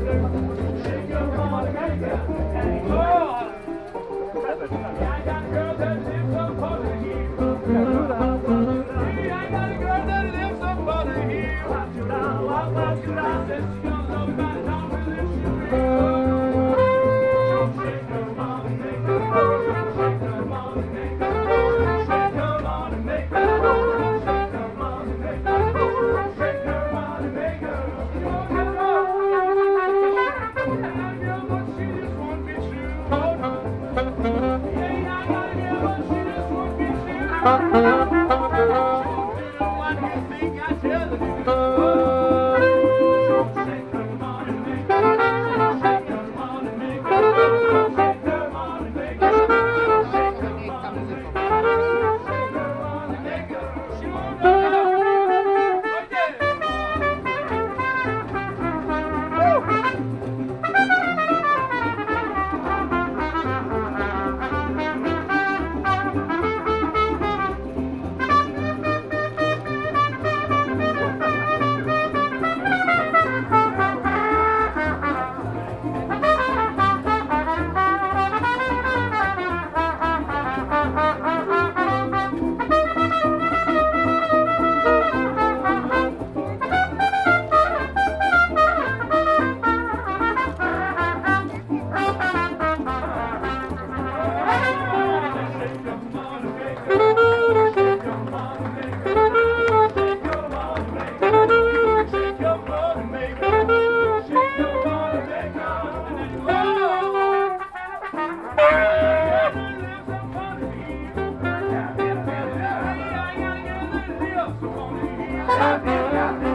Shake your I got girls Thank you. Ave, ave.